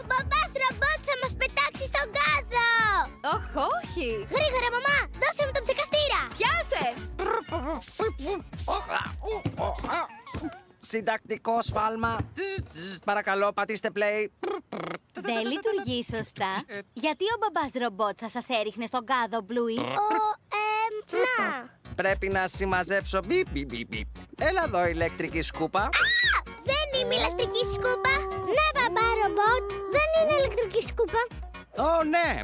Ο μπαμπάς ρομπότ θα μας πετάξει στον κάδο! Ωχ, όχι! Γρήγορα, μαμά! Δώσε μου τον ψεκαστήρα! Πιάσε! Συντακτικό σφάλμα. Παρακαλώ, πατήστε play. Δεν λειτουργεί σωστά. Γιατί ο μπαμπάς ρομπότ θα σας έριχνε στον κάδο, Μπλούι. Ο, εμ, να! Πρέπει να συμμαζέψω. Μπιπ, μπιπ, μπιπ, μπιπ. Έλα εδώ, ηλεκτρική σκούπα. Δεν είμαι ηλεκτρική σκούπα! Ναι, μπαμπά ρομπότ! Δεν είναι ηλεκτρική σκούπα! Ω, ναι.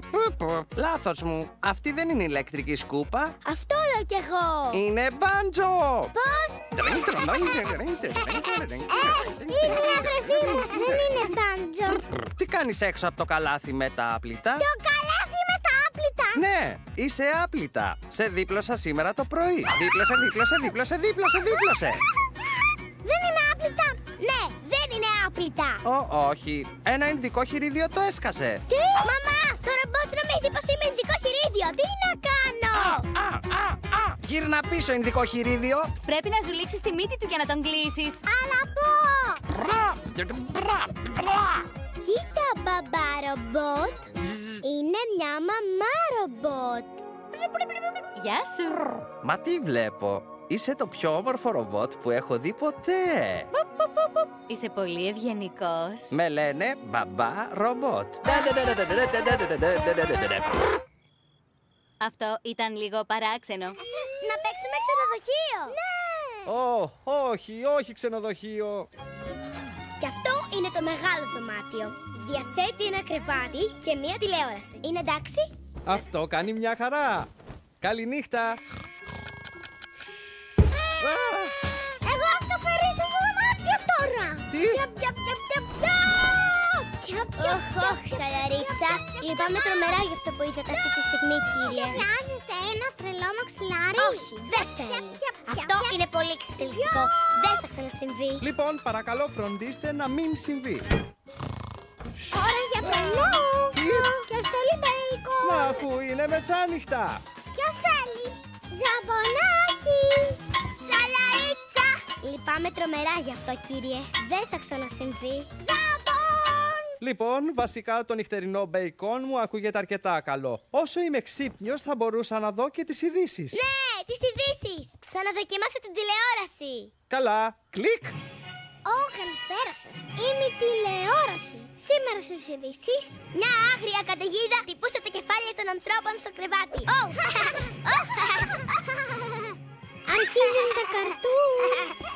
Λάθος μου. Αυτή δεν είναι ηλεκτρική σκούπα. Αυτό λέω κι εγώ! Είναι μπάντζο. Πώς; Είναι η αδερφή μου! Δεν είναι μπάντζο! Τι κάνεις έξω από το καλάθι με τα άπλυτα; Το καλάθι με τα άπλυτα! Ναι, είσαι άπλυτα. Σε δίπλωσα σήμερα το πρωί. Δίπλωσε, δίπλωσε, δίπλωσε, δίπλωσε, δίπλωσε. Δεν είναι άπλυτα! Ω, όχι. Ένα ειδικό χειρίδιο το έσκασε. Τι; Μαμά! Το ρομπότ νομίζει πως είμαι ειδικό χειρίδιο! Τι να κάνω! Α, α, α. Γύρνα πίσω, ειδικό χειρίδιο. Πρέπει να ζουλήξεις τη μύτη του για να τον κλείσεις. Αναπώ! Κοίτα, μπαμπά ρομπότ! Είναι μια μαμά ρομπότ! Γεια σου! Μα τι βλέπω; Είσαι το πιο όμορφο ρομπότ που έχω δει ποτέ. Πουπ, πουπ, πουπ, πουπ. Είσαι πολύ ευγενικός. Με λένε μπαμπά ρομπότ. Αυτό ήταν λίγο παράξενο. Να παίξουμε ξενοδοχείο! Ναι! Ω, όχι, όχι ξενοδοχείο. Και αυτό είναι το μεγάλο δωμάτιο. Διαθέτει ένα κρεβάτι και μία τηλεόραση. Είναι εντάξει; Αυτό κάνει μια χαρά. Καληνύχτα. Τι; Πια, πια, πια, πια, πια! Πια, πια, Οχ, οχ, σαλαρίτσα. Λυπάμαι τρομερά για αυτό που είδατε αυτή τη στιγμή, κύριε. Χρειάζεστε ένα τρελό μαξιλάρι; Όχι, δεν θέλει. Αυτό είναι πολύ εξευτελιστικό. Δεν θα ξανασυμβεί. Λοιπόν, παρακαλώ φροντίστε να μην συμβεί. Ώρα για πρωινό. Τι; Ποιος θέλει μπέικον. Μα αφού είναι μεσάνυχτα. Ποιος θέλει. Ζαμπονάκι. Σαλαρίτσα. Λυπάμαι τρομερά γι' αυτό, κύριε. Δεν θα ξανασυμβεί. Ζαμπον. Λοιπόν, βασικά το νυχτερινό μπέικον μου ακούγεται αρκετά καλό. Όσο είμαι ξύπνιος θα μπορούσα να δω και τις ειδήσεις. Ναι, τις ειδήσεις. Ξαναδοκιμάστε την τηλεόραση. Καλά, κλικ. Ω, καλησπέρα σας. Είμαι η τηλεόραση. Σήμερα στις ειδήσεις. Μια άγρια καταιγίδα τυπούσε τα κεφάλια των ανθρώπων στο κρεβάτι. Ω! Αρχίζουν τα καρτούν.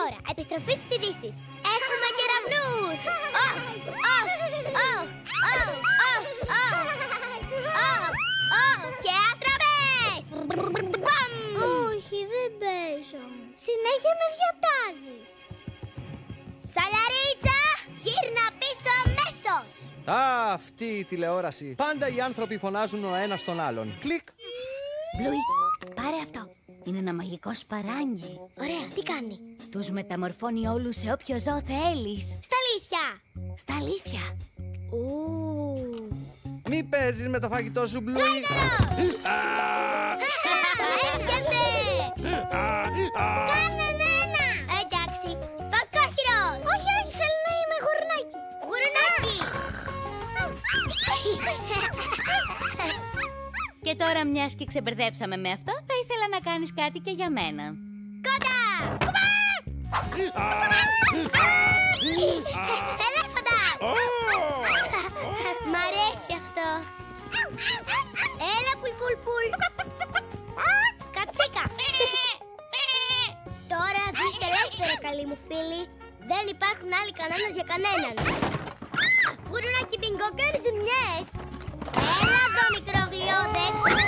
Τώρα, επιστροφής στι ειδήσει. Έχουμε κεραυνού. Και άστραπες! Όχι, δεν παίζω. Συνέχεια με διατάζεις. Σαλαρίτσα, γύρνα πίσω αμέσως. Α, αυτή η τηλεόραση. Πάντα οι άνθρωποι φωνάζουν ο ένας τον άλλον. Κλικ. Μπλούι, πάρε αυτό. Είναι ένα μαγικό σπαράγγι. Ωραία, τι κάνει; Τους μεταμορφώνει όλους σε όποιο ζώο θέλεις. Στα αλήθεια. Στα αλήθεια. Ου. Μη παίζεις με το φαγητό σου, Μπλούι. Τώρα μιας και ξεμπερδέψαμε με αυτό, θα ήθελα να κάνεις κάτι και για μένα. Κοντά! Ελέφαντας! Μ' αρέσει αυτό. Έλα πουλ πουλ πουλ. Κατσίκα. Τώρα ζήστε ελεύθερα καλοί μου φίλοι. Δεν υπάρχουν άλλοι κανόνες για κανέναν. Γουρουνάκι μπιγκό κάνεις ζημιές. Έλα εδώ μικρό γλιώδες.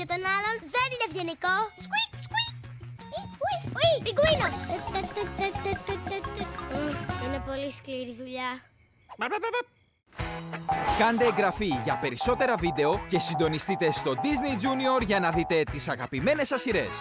Μασάς τα παιχνίδια των άλλων, δεν είναι ευγενικό. Σκουίκ, σκουίκ. Ι, ουι, ουι, πιγκουίνος. Ουφ, Είναι πολύ σκληρή δουλειά. Κάντε εγγραφή για περισσότερα βίντεο και συντονιστείτε στο Disney Junior για να δείτε τις αγαπημένες σας σειρές.